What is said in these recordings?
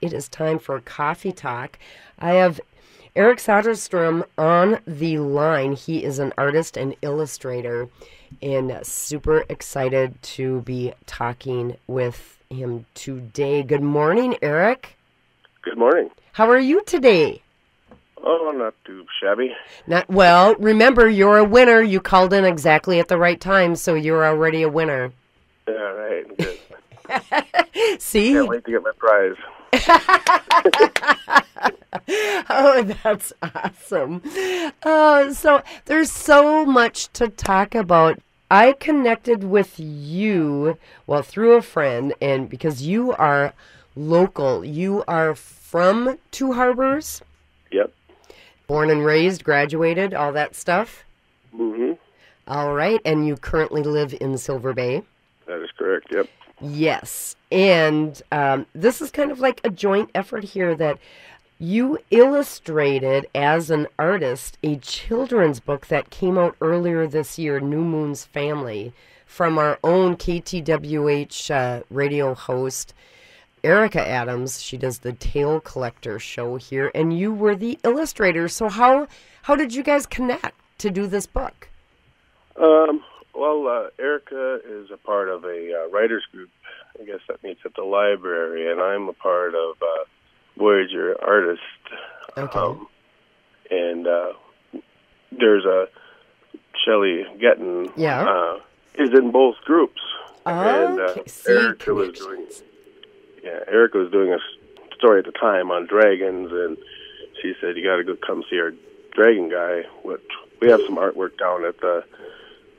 it is time for Coffee Talk. I have Eric Soderstrom on the line. He is an artist and illustrator, and super excited to be talking with him today. Good morning, Eric. Good morning. How are you today? Oh, not too shabby. Not well. Remember, you're a winner. You called in exactly at the right time, so you're already a winner. Yeah, right. Good. See? Can't wait to get my prize. oh, that's awesome. Uh, so there's so much to talk about. I connected with you, well, through a friend, and because you are local, you are from Two Harbors, Yep. born and raised, graduated, all that stuff. hmm All right, and you currently live in Silver Bay. That is correct. Yep. Yes. And um, this is kind of like a joint effort here that you illustrated as an artist a children's book that came out earlier this year, New Moon's Family, from our own KTWH uh, radio host, Erika Adams. She does the Tale Collector show here, and you were the illustrator. So how how did you guys connect to do this book? Um, well, uh, Erika is a part of a uh, writers group. I guess that meets at the library, and I'm a part of uh, Voyager Artist. Okay. Um, and uh, there's a Shelley Getton. Yeah. Uh, is in both groups. and uh, Okay, see, Erika was doing. Yeah, Erika was doing a story at the time on dragons, and she said you got to go come see our dragon guy. Which we have some artwork down at the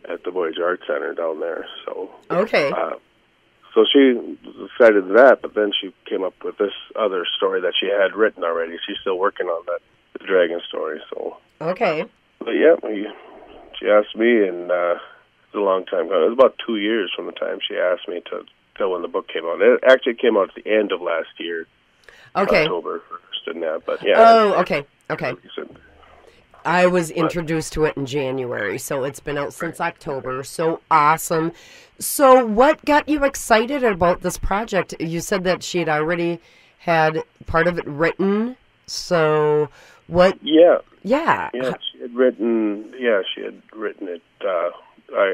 at the Voyage Art Center down there. So Okay. uh, so she to that, but then she came up with this other story that she had written already. She's still working on that the dragon story. So, Okay. but yeah, we, she asked me, and uh, it was a long time ago. It was about two years from the time she asked me to till when the book came out. It actually came out at the end of last year, Okay. October first, and that. But yeah, Oh, okay. Okay. like you said, I was introduced to it in January, so it's been out since October. So awesome. So, what got you excited about this project? You said that she had already had part of it written. So, what? yeah, Yeah. Yeah, she had written. Yeah, she had written it. Uh,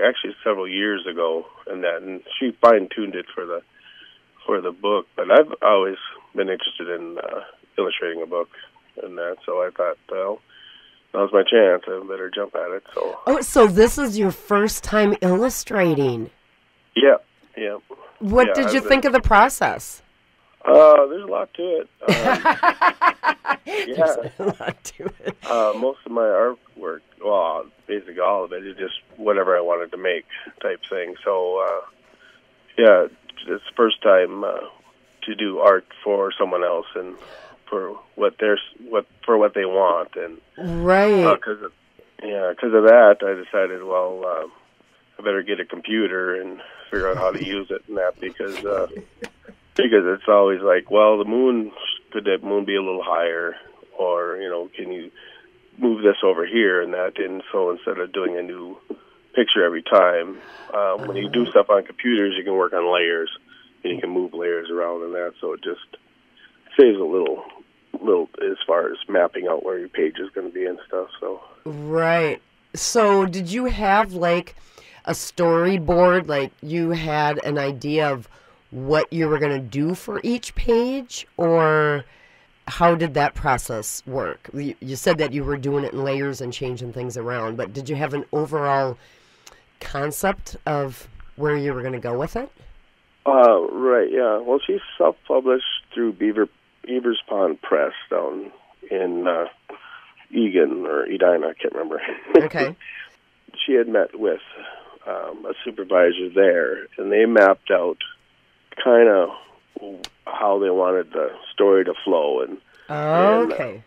actually, several years ago, and that, and she fine tuned it for the for the book. But I've always been interested in uh, illustrating a book, and that. So I thought, well, now's my chance. I better jump at it. So Oh, so this is your first time illustrating. yeah, yeah. What Yeah, did you think of the process? Uh, there's a lot to it. Um, yeah. There's a lot to it. Uh, most of my artwork, well, basically all of it, is just whatever I wanted to make type thing. So, uh, yeah, it's the first time uh, to do art for someone else and for what they're what for what they want, and Right. because of yeah, because of that, I decided, well, uh, I better get a computer and figure out how to use it and that because uh, because it's always like, well, the moon could the moon be a little higher, or you know, can you move this over here? And that, and so instead of doing a new picture every time, um, when you do stuff on computers, you can work on layers and you can move layers around and that, so it just saves a little far as mapping out where your page is going to be and stuff. So. Right. So, did you have like a storyboard? Like, you had an idea of what you were going to do for each page? Or how did that process work? You, you said that you were doing it in layers and changing things around, but did you have an overall concept of where you were going to go with it? Uh, right, yeah. Well, she's self-published through Beaver Beaver's Pond Press down in uh, Eagan or Edina, I can't remember. Okay. she had met with um, a supervisor there, and they mapped out kind of how they wanted the story to flow and Okay.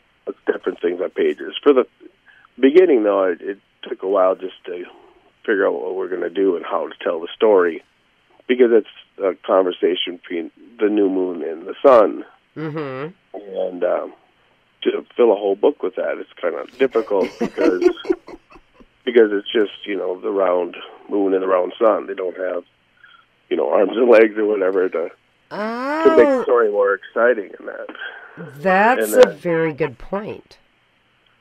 different things on pages. For the beginning, though, it, it took a while just to figure out what we're going to do and how to tell the story, because it's a conversation between the new moon and the sun, Mm-hmm. and um, to fill a whole book with that, it's kind of difficult because because it's just you know the round moon and the round sun. They don't have you know arms and legs or whatever to to make the Oh, story more exciting in that. that's and a very good point.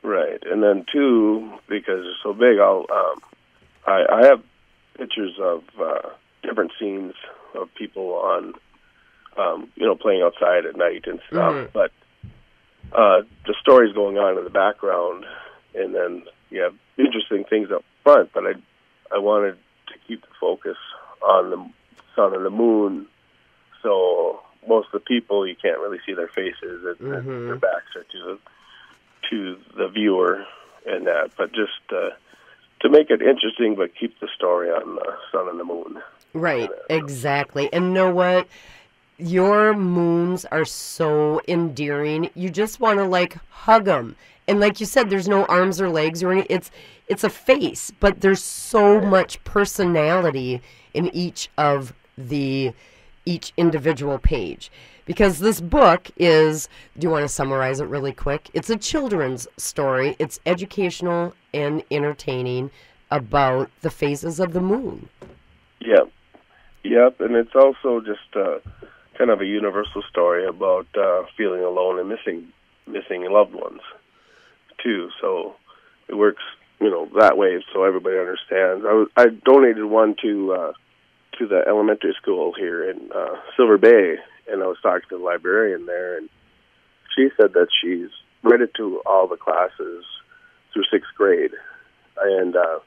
Right, and then two, because it's so big, I'll um, I, I have pictures of uh, different scenes of people on, um, you know, playing outside at night and stuff. Mhm. But uh, the story's going on in the background, and then you have interesting things up front. But I I wanted to keep the focus on the sun and the moon, so most of the people you can't really see their faces, and, and Mhm. their backs are to the to the viewer and that, but just uh, to make it interesting, but keep the story on the sun and the moon. Right, exactly. And know what? Your moons are so endearing. You just want to like hug them. And like you said, there's no arms or legs or any. It's it's a face, but there's so much personality in each of the each individual page. Because this book is, do you want to summarize it really quick? It's a children's story. It's educational and entertaining about the phases of the moon. Yep, yep, and it's also just uh, kind of a universal story about uh, feeling alone and missing missing loved ones too. So it works, you know, that way, so everybody understands. I was, I donated one to uh, to the elementary school here in uh, Silver Bay, and I was talking to the librarian there, and she said that she's read it to all the classes through sixth grade, and uh,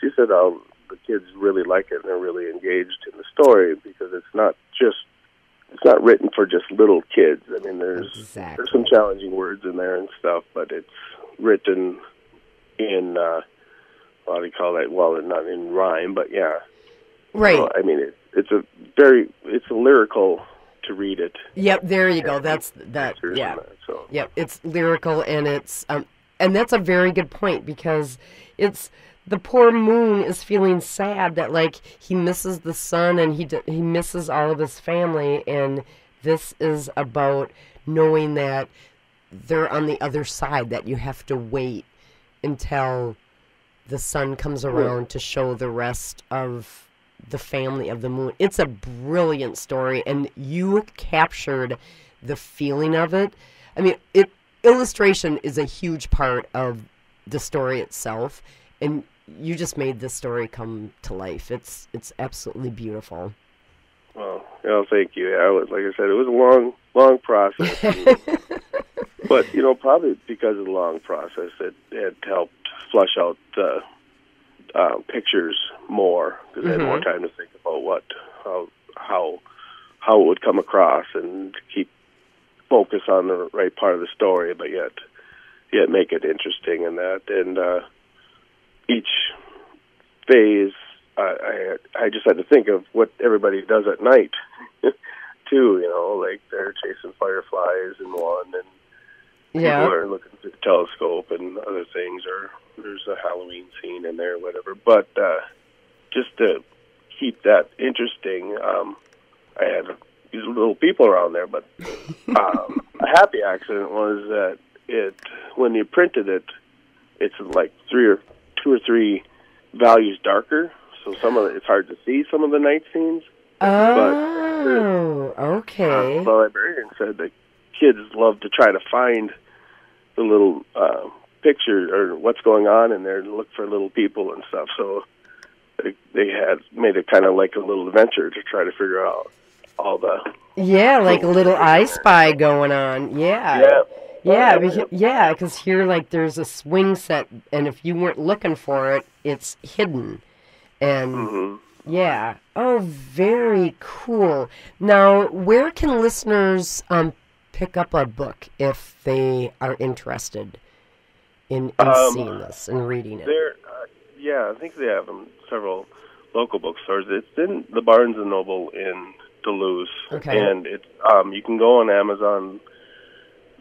she said all the kids really like it and they're really engaged in the story because it's not just it's not written for just little kids. I mean, there's Exactly. there's some challenging words in there and stuff, but it's written in uh, what do you call that? Well, not in rhyme, but yeah. Right. So, I mean, it, it's a very it's a lyrical to read it. Yep, there you go. That's that. Yeah. that, so Yep, it's lyrical and it's um and that's a very good point because it's the poor moon is feeling sad that like he misses the sun and he d- he misses all of his family and this is about knowing that they're on the other side that you have to wait until the sun comes around to show the rest of the family of the moon. It's a brilliant story, and you captured the feeling of it. I mean, it illustration is a huge part of the story itself, and you just made this story come to life. It's it's absolutely beautiful. Well, well, thank you. Yeah, it was, like I said, it was a long, long process. but you know, probably because of the long process, it it helped flush out the uh, pictures more because I had more time to think about what how how how it would come across and keep focus on the right part of the story, but yet yet make it interesting and that and uh, each phase. I, I I just had to think of what everybody does at night, too. You know, like they're chasing fireflies in one, and Yeah. people are looking through the telescope and other things, or there's a Halloween scene in there, whatever. But uh, just to keep that interesting, um, I had these little people around there. But um, a happy accident was that it when you printed it, it's like three or two or three values darker, so some of it, it's hard to see some of the night scenes. Oh, okay. Uh, the librarian said that kids love to try to find the little uh, picture or what's going on in there and look for little people and stuff. So they, they had made it kind of like a little adventure to try to figure out all the Yeah, like a little I Spy going on. Yeah. yeah Yeah, because, yeah, because here, like, there's a swing set, and if you weren't looking for it, it's hidden. And hmm yeah, oh, very cool. Now, where can listeners um, pick up a book if they are interested in, in Um, seeing this and reading it? There, uh, yeah, I think they have them several local bookstores. It's in the Barnes and Noble in Duluth, Okay. and it's um, you can go on Amazon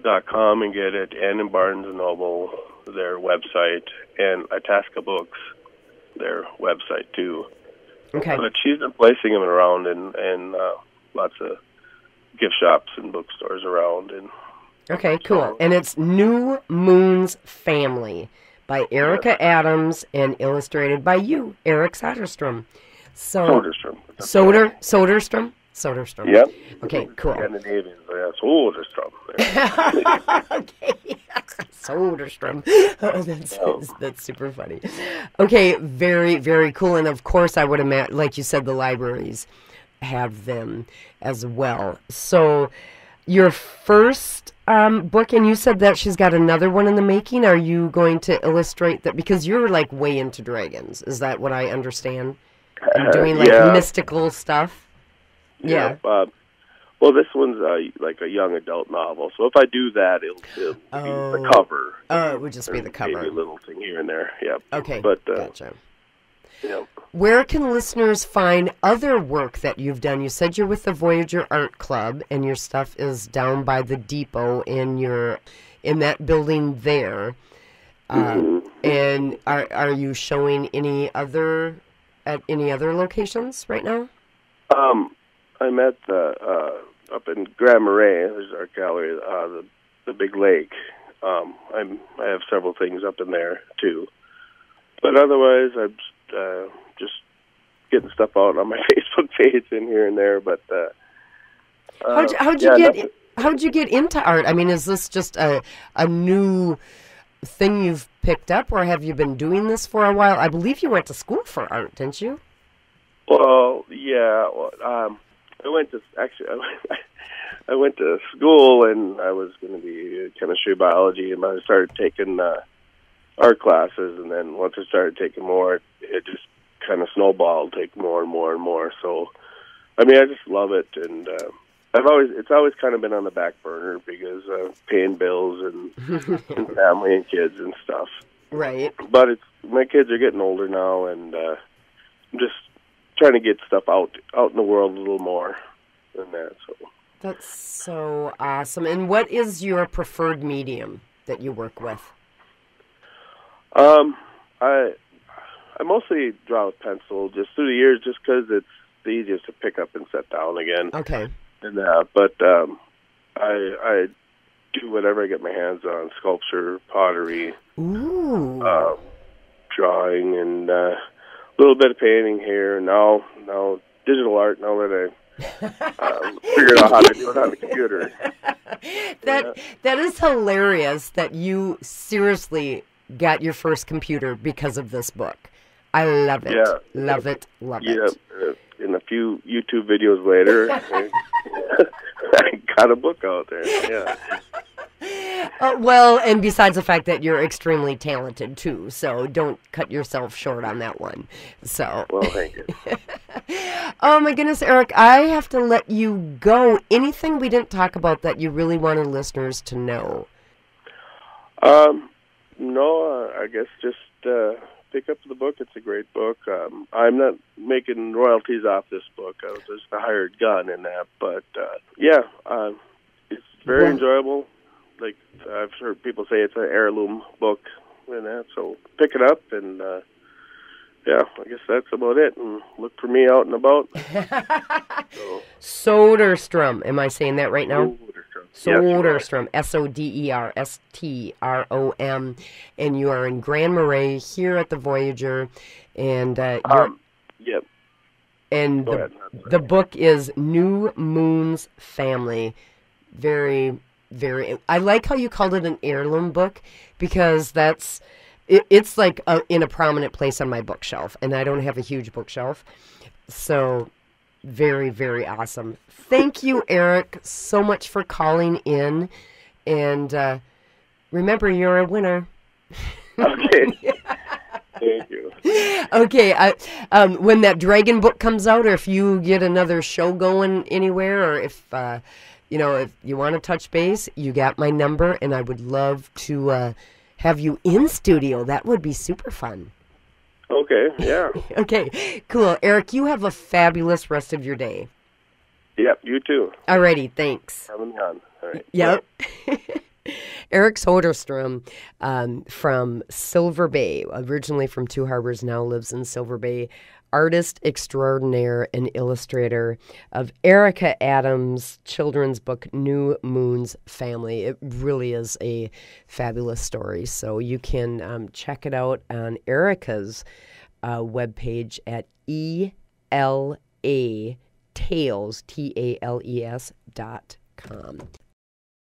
dot com and get it, and in Barnes and Noble their website, and Itasca Books their website too. Okay. But she's been placing them around in in uh, lots of gift shops and bookstores around, and Okay, cool. And it's New Moon's Family by Erika Adams and illustrated by you, Eric Soderstrom. So Soderstrom. Soder Soderstrom Soderstrom. Yep. Okay, cool. Scandinavian, so yeah, Soderstrom. okay, Soderstrom. Oh, that's, that's that's super funny. Okay, very very cool, and of course I would imagine, like you said, the libraries have them as well. So, your first um, book, and you said that she's got another one in the making. Are you going to illustrate that because you're like way into dragons? Is that what I understand? And doing like yeah. mystical stuff. Yeah. Uh, well, this one's uh, like a young adult novel, so if I do that, it'll, it'll be Oh. the cover. Oh, it would just be the cover. Maybe a little thing here and there. Yep. Okay, But uh, gotcha. yeah. Where can listeners find other work that you've done? You said you're with the Voyager Art Club, and your stuff is down by the depot in your in that building there. Uh, Mhm. and are are you showing any other at any other locations right now? Um, I'm at the uh, up in Grand Marais. There's our gallery, uh, the the big lake. Um, I'm I have several things up in there too, but otherwise I'm uh, just getting stuff out on my Facebook page and here and there. But uh, How'd you, uh, how'd you yeah, get nothing- how'd you get into art? I mean, is this just a a new thing you've picked up, or have you been doing this for a while? I believe you went to school for art, didn't you? Well, yeah. Well, um, I went to actually. I went, I went to school and I was going to be chemistry, biology, and I started taking uh, art classes. And then once I started taking more, it, just kind of snowballed, take more and more and more. So, I mean, I just love it, and uh, I've always it's always kind of been on the back burner because uh, paying bills and, and family and kids and stuff Right. but it's my kids are getting older now, and uh, I'm just trying to get stuff out out in the world a little more than that. So, That's so awesome. And what is your preferred medium that you work with? um, I I mostly draw with pencil just through the years, just because it's the easiest to pick up and set down again. Okay. And uh, but um, I I do whatever I get my hands on: sculpture, pottery, Ooh. um, drawing, and uh, little bit of painting here. Now now digital art. Now that I figured out how to do it on the computer. that that is hilarious that you seriously got your first computer because of this book. I love it. Yeah. Love it. Love Yeah, it. uh, and a few YouTube videos later, I got a book out there. Yeah, Uh, well, and besides the fact that you're extremely talented too, so don't cut yourself short on that one. So, well, thank you. oh my goodness, Eric, I have to let you go. Anything we didn't talk about that you really wanted listeners to know? Um, no, uh, I guess just uh, pick up the book. It's a great book. Um, I'm not making royalties off this book. I was just a hired gun in that, but uh, yeah, uh, it's very Well- enjoyable. Like I've heard people say, it's an heirloom book and that. So pick it up and. Uh, yeah, I guess that's about it. And look for me out and about. So, Soderstrom. Am I saying that right now? Yes, you. Soderstrom, S O D E R S T R O M, and you are in Grand Marais here at the Voyager, and uh, you're, Um, yep. and the, the book is New Moon's Family. Very, very. I like how you called it an heirloom book because that's it, it's like a, in a prominent place on my bookshelf, and I don't have a huge bookshelf, so very, very awesome. Thank you, Eric, so much for calling in, and uh, remember, you're a winner. Okay. Thank you. okay, I, um, when that dragon book comes out, or if you get another show going anywhere, or if uh, you know if you want to touch base, you got my number, and I would love to uh, have you in studio. That would be super fun. Okay. Yeah. Okay, cool, Eric. You have a fabulous rest of your day. Yep. You too. Alrighty, thanks. Having me on. All right. Yep. Eric Soderstrom um, from Silver Bay, originally from Two Harbors, now lives in Silver Bay. Artist extraordinaire and illustrator of Erika Adams' children's book, New Moon's Family. It really is a fabulous story. So you can um, check it out on Erika's uh, webpage at E L A tales, T A L E S dot com.